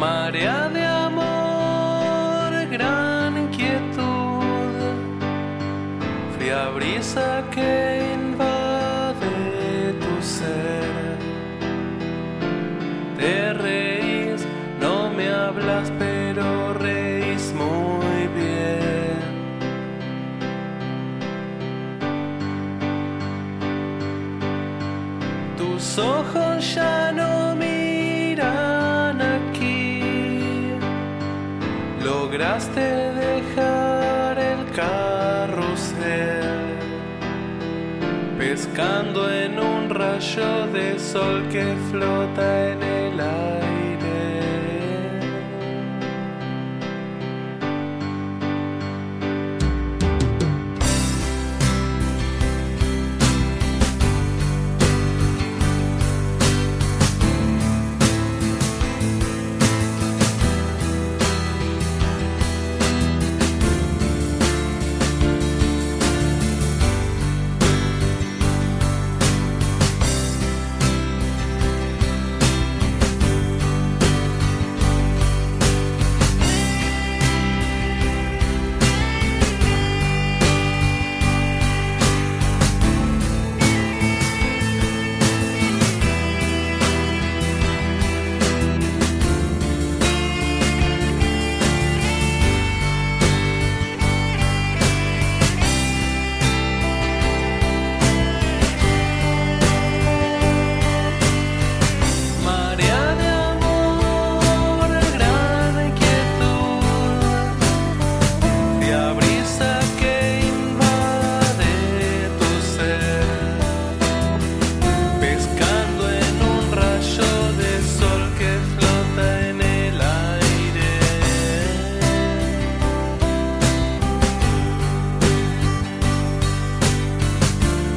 Marea de amor, gran inquietud, fría brisa que invade tu ser. Te reís, no me hablas, pero reís muy bien. Tus ojos ya no Lograste dejar el carrusel. Pescando en un rayo de sol que flota en el aire.